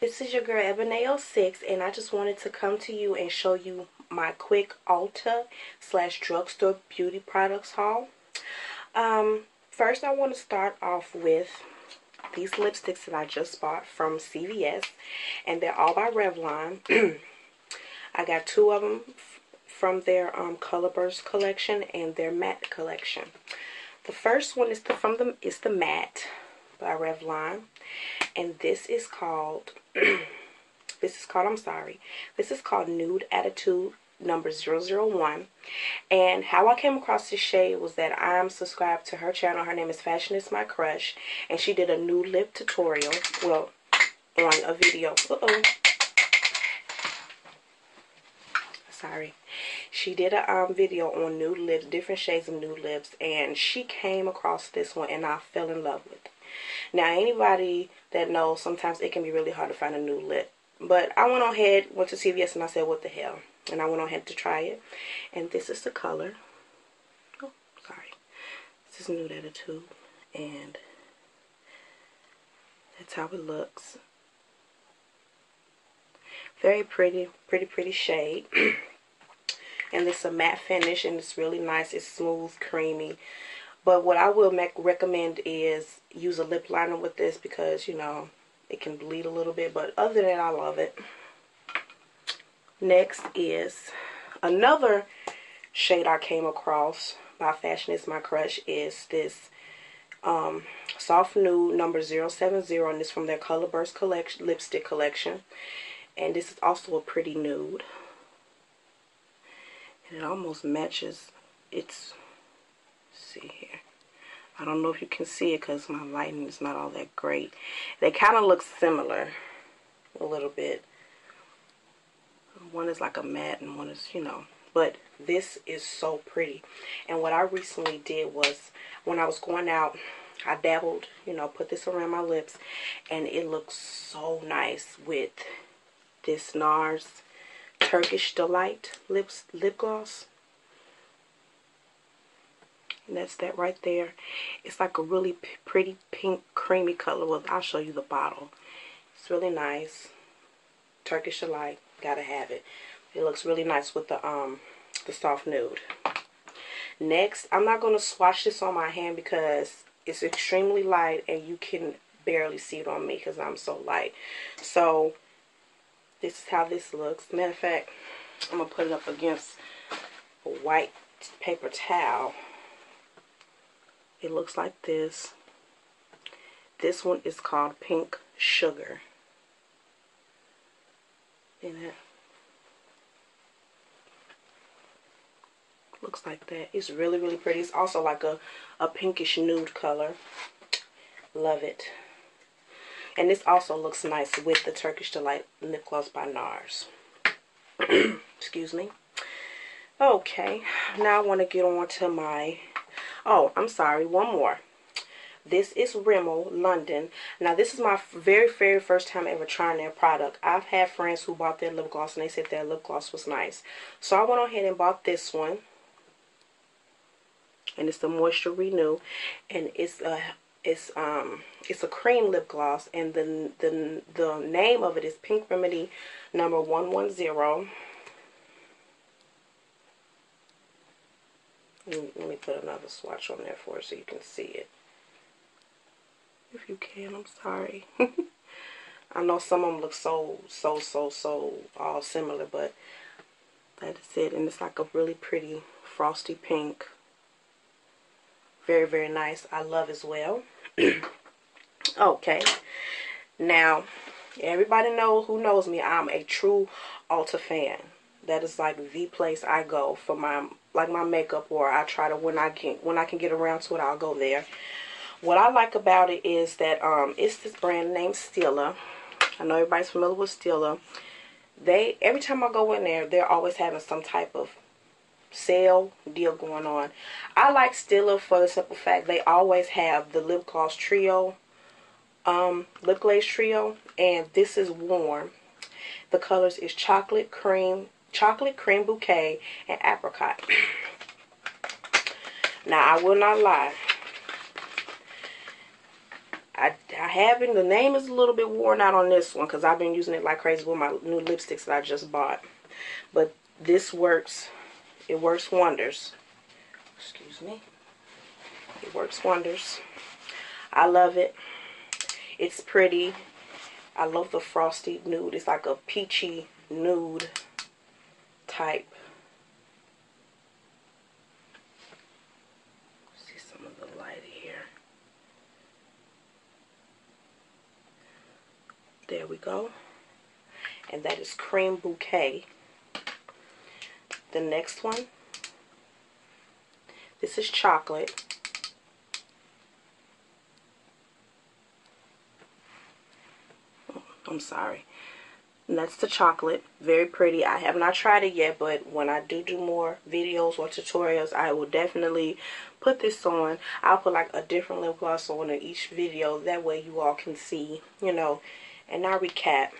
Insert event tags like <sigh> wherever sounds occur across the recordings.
This is your girl Ebony06 and I just wanted to come to you and show you my quick Ulta slash drugstore beauty products haul. Um, first I want to start off with these lipsticks that I just bought from CVS and they're all by Revlon. <clears throat> I got two of them from their um, Colorburst collection and their matte collection. The first one is the from the is the matte by Revlon. And this is called, <clears throat> this is called, I'm sorry, this is called Nude Attitude number 001 and how I came across this shade was that I'm subscribed to her channel. Her name is Fashion is My Crush. And she did a new lip tutorial well on a video. Uh oh sorry. She did a um, video on nude lips different shades of nude lips. And she came across this one and I fell in love with it now, anybody that knows, sometimes it can be really hard to find a new lip. But I went on ahead, went to CVS, and I said, what the hell? And I went on ahead to try it. And this is the color. Oh, sorry. This is Nude Attitude. And that's how it looks. Very pretty, pretty, pretty shade. <clears throat> and it's a matte finish, and it's really nice. It's smooth, creamy. But what I will make, recommend is use a lip liner with this because, you know, it can bleed a little bit. But other than that, I love it. Next is another shade I came across by Fashion My Crush is this um, Soft Nude number 070 and this from their Color Burst collection, lipstick collection. And this is also a pretty nude. And it almost matches its see here. I don't know if you can see it because my lighting is not all that great. They kind of look similar a little bit. One is like a matte and one is, you know. But this is so pretty. And what I recently did was when I was going out, I dabbled, you know, put this around my lips. And it looks so nice with this NARS Turkish Delight lips lip gloss. And that's that right there. It's like a really pretty pink creamy color. Well, I'll show you the bottle. It's really nice. Turkish Delight. Gotta have it. It looks really nice with the um the soft nude. Next, I'm not going to swatch this on my hand because it's extremely light and you can barely see it on me because I'm so light. So, this is how this looks. Matter of fact, I'm going to put it up against a white paper towel it looks like this. This one is called Pink Sugar. And it looks like that. It's really, really pretty. It's also like a, a pinkish nude color. Love it. And this also looks nice with the Turkish Delight Lip Gloss by NARS. <clears throat> Excuse me. Okay, now I want to get on to my Oh, I'm sorry, one more. This is Rimmel London. Now, this is my very, very first time ever trying their product. I've had friends who bought their lip gloss and they said their lip gloss was nice. So I went ahead and bought this one. And it's the Moisture Renew. And it's a it's um it's a cream lip gloss and the the the name of it is Pink Remedy number 110 Let me put another swatch on there for you so you can see it. If you can, I'm sorry. <laughs> I know some of them look so, so, so, so all similar, but that is it. And it's like a really pretty frosty pink. Very, very nice. I love as well. <clears throat> okay. Now, everybody knows who knows me. I'm a true Ulta fan. That is like the place I go for my like my makeup or I try to when I can when I can get around to it I'll go there. What I like about it is that um it's this brand named Stila. I know everybody's familiar with Stila. They every time I go in there they're always having some type of sale deal going on. I like Stila for the simple fact they always have the lip gloss trio um lip glaze trio and this is warm. The colors is chocolate cream chocolate cream bouquet, and apricot. <clears throat> Now, I will not lie. I I, haven't, the name is a little bit worn out on this one because I've been using it like crazy with my new lipsticks that I just bought. But this works, it works wonders. Excuse me. It works wonders. I love it. It's pretty. I love the frosty nude. It's like a peachy nude type. See some of the light here. There we go. And that is Cream Bouquet. The next one. This is chocolate. Oh, I'm sorry. And that's the chocolate. Very pretty. I have not tried it yet, but when I do do more videos or tutorials, I will definitely put this on. I'll put like a different lip gloss on in each video. That way you all can see, you know. And I'll recap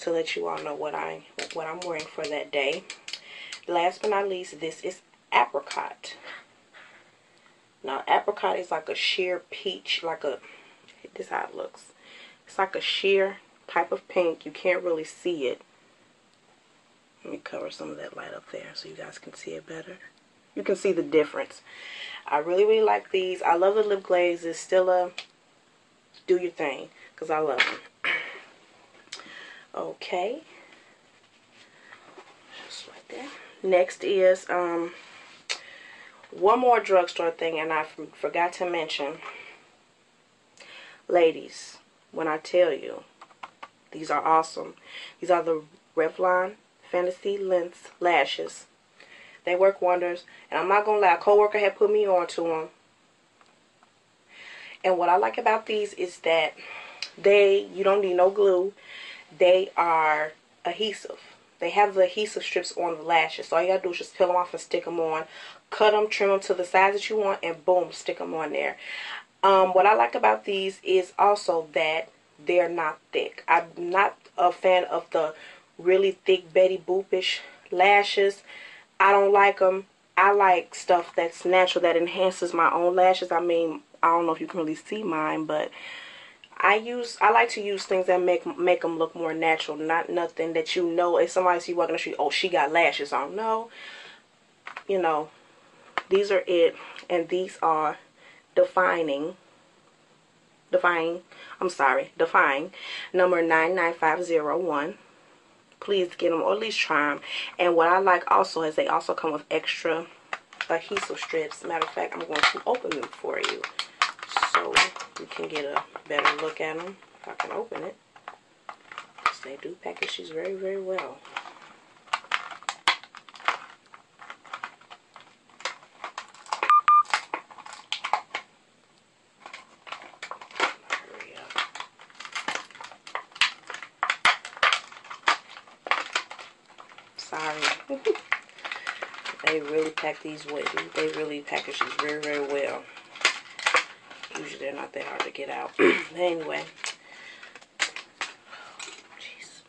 to let you all know what, I, what I'm wearing for that day. Last but not least, this is apricot. Now, apricot is like a sheer peach, like a, this is how it looks it's like a sheer type of pink. You can't really see it. Let me cover some of that light up there so you guys can see it better. You can see the difference. I really, really like these. I love the lip glaze. It's still a do your thing because I love them. <clears throat> okay. Just right there. Next is um one more drugstore thing and I forgot to mention. Ladies, when I tell you. These are awesome. These are the Revlon Fantasy Length Lashes. They work wonders. And I'm not going to lie, a coworker had put me on to them. And what I like about these is that they, you don't need no glue. They are adhesive. They have the adhesive strips on the lashes. So all you got to do is just peel them off and stick them on. Cut them, trim them to the size that you want, and boom, stick them on there. Um, what I like about these is also that they're not thick. I'm not a fan of the really thick Betty Boopish lashes. I don't like them. I like stuff that's natural that enhances my own lashes. I mean, I don't know if you can really see mine, but I use I like to use things that make make them look more natural, not nothing that you know if somebody see walking the street, oh she got lashes on. No, you know, these are it, and these are defining define I'm sorry. Define number 99501 please get them or at least try them and what I like also is they also come with extra adhesive strips. Matter of fact I'm going to open them for you so you can get a better look at them if I can open it. Because they do package these very very well they really pack these way. They really package these very, very well. Usually they're not that hard to get out. <clears throat> anyway. Jeez.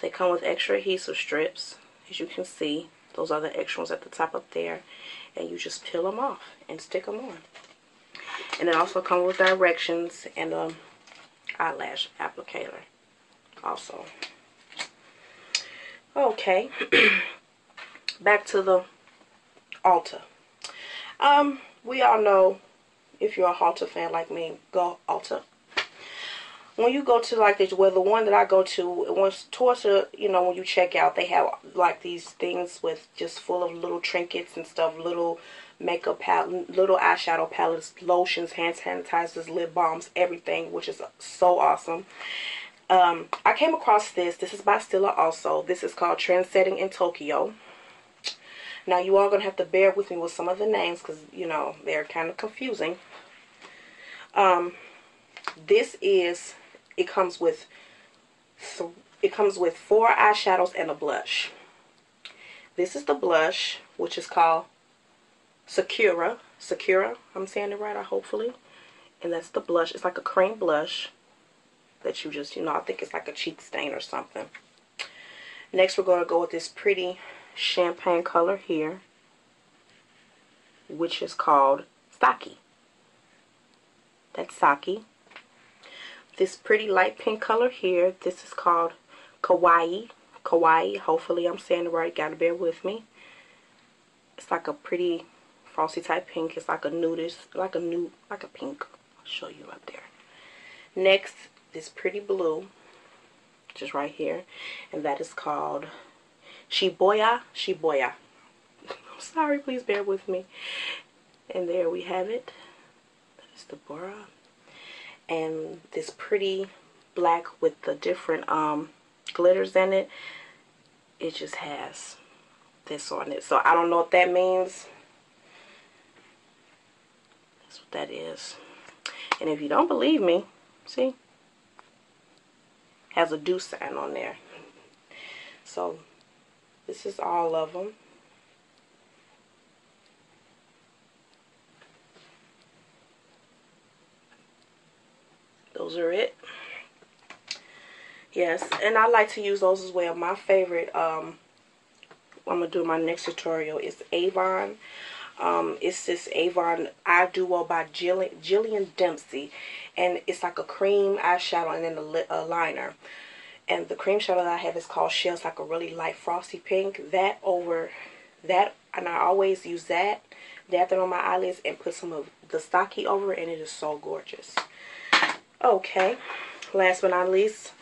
They come with extra adhesive strips. As you can see, those are the extra ones at the top up there. And you just peel them off and stick them on. And it also comes with directions and a eyelash applicator also. Okay. <clears throat> Back to the Ulta. Um, we all know if you're a Ulta fan like me, go Ulta. When you go to like this, well, the one that I go to, once towards the, you know, when you check out, they have like these things with just full of little trinkets and stuff, little makeup palette, little eyeshadow palettes, lotions, hand sanitizers, lip balms, everything, which is so awesome. Um, I came across this. This is by Stila also. This is called Trendsetting in Tokyo. Now, you are going to have to bear with me with some of the names because, you know, they're kind of confusing. Um, this is, it comes with, it comes with four eyeshadows and a blush. This is the blush, which is called Sakura. Sakura, I'm saying it right, I hopefully. And that's the blush. It's like a cream blush that you just, you know, I think it's like a cheek stain or something. Next, we're going to go with this pretty champagne color here, which is called Saki. That's Saki. This pretty light pink color here, this is called Kawaii. Kawaii. Hopefully I'm saying it right. Gotta bear with me. It's like a pretty frosty type pink. It's like a nudish, like a nude, like a pink. I'll show you up there. Next, this pretty blue, just right here, and that is called Shibuya. Shibuya. I'm <laughs> sorry, please bear with me. And there we have it. That is the Bora. And this pretty black with the different um, glitters in it. It just has this on it. So I don't know what that means. That's what that is. And if you don't believe me, see? Has a do sign on there. So this is all of them. Those are it. Yes, and I like to use those as well. My favorite, um, I'm going to do my next tutorial is Avon. Um, it's this Avon Eye Duo by Jillian, Jillian Dempsey. And it's like a cream eyeshadow and then a, a liner. And the cream shadow that I have is called Shell. It's like a really light frosty pink. That over, that, and I always use that, dab that on my eyelids and put some of the stocky over it. And it is so gorgeous. Okay, last but not least,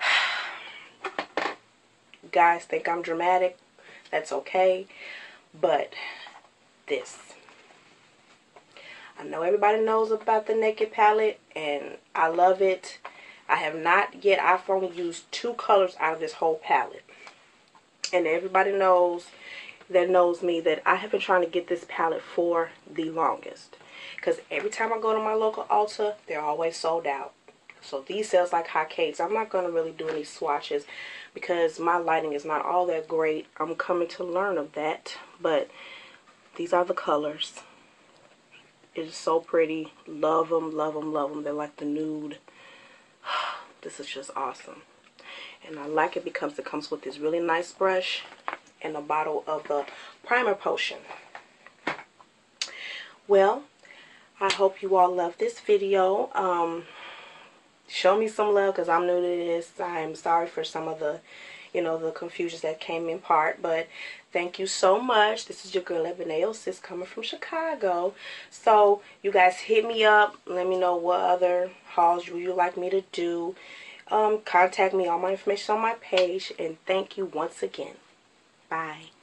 <sighs> guys think I'm dramatic. That's okay. But this. I know everybody knows about the Naked palette and I love it. I have not yet, I've only used two colors out of this whole palette. And everybody knows that knows me that I have been trying to get this palette for the longest. Because every time I go to my local Ulta, they're always sold out. So these sales like hotcakes. I'm not going to really do any swatches because my lighting is not all that great. I'm coming to learn of that. But these are the colors. It is so pretty. Love them, love them, love them. They're like the nude. <sighs> This is just awesome. And I like it because it comes with this really nice brush and a bottle of the primer potion. Well, I hope you all love this video. Um, show me some love because I'm new to this. I'm sorry for some of the, you know, the confusions that came in part. But thank you so much. This is your girl, Ebony Sis, coming from Chicago. So, you guys hit me up. Let me know what other hauls you would like me to do. Um, contact me. All my information on my page. And thank you once again. Bye.